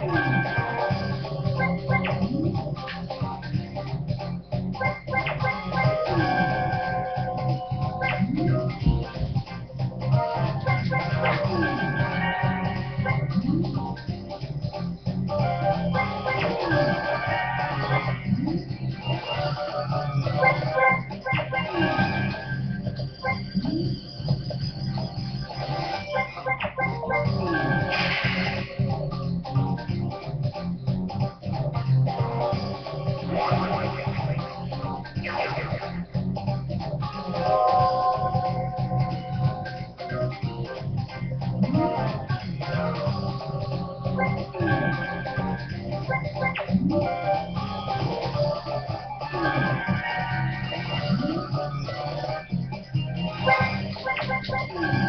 Stop! Thank you.